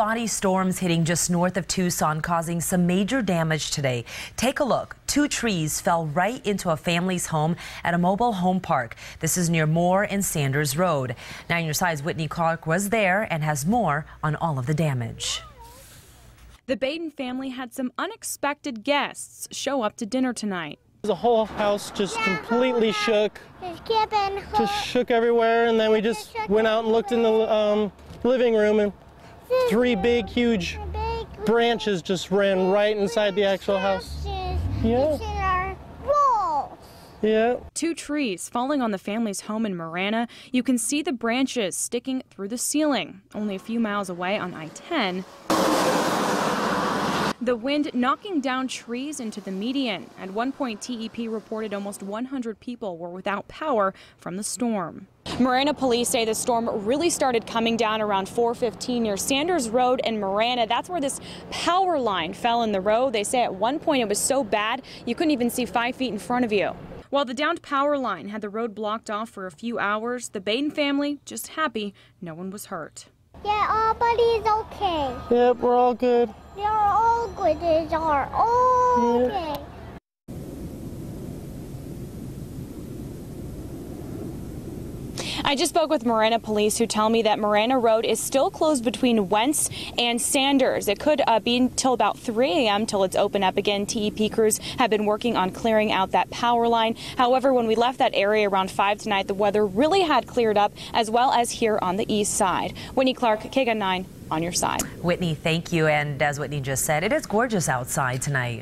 Spotty storms hitting just north of Tucson, causing some major damage today. Take a look. Two trees fell right into a family's home at a mobile home park. This is near Moore and Sanders Road. Nine News Side's Whitney Clark was there and has more on all of the damage. The Baden family had some unexpected guests show up to dinner tonight. The whole house just completely shook, just shook everywhere, and then we just went out and looked in the um, living room, and three big, huge branches just ran right inside the actual house. Yeah. Yeah. Two trees falling on the family's home in Marana. You can see the branches sticking through the ceiling. Only a few miles away on I 10. The wind knocking down trees into the median. At one point, TEP reported almost 100 people were without power from the storm. Marana police say the storm really started coming down around 415 near Sanders Road in Marana. That's where this power line fell in the road. They say at one point it was so bad you couldn't even see five feet in front of you. While the downed power line had the road blocked off for a few hours, the Baden family just happy no one was hurt. Yeah, everybody's okay. Yep, we're all good. They're all good. They are all okay. I just spoke with Marana police who tell me that Marana Road is still closed between Wentz and Sanders. It could uh, be until about 3 a.m. till it's open up again. TEP crews have been working on clearing out that power line. However, when we left that area around 5 tonight, the weather really had cleared up as well as here on the east side. Whitney Clark, KGUN 9 on your side. Whitney, thank you. And as Whitney just said, it is gorgeous outside tonight.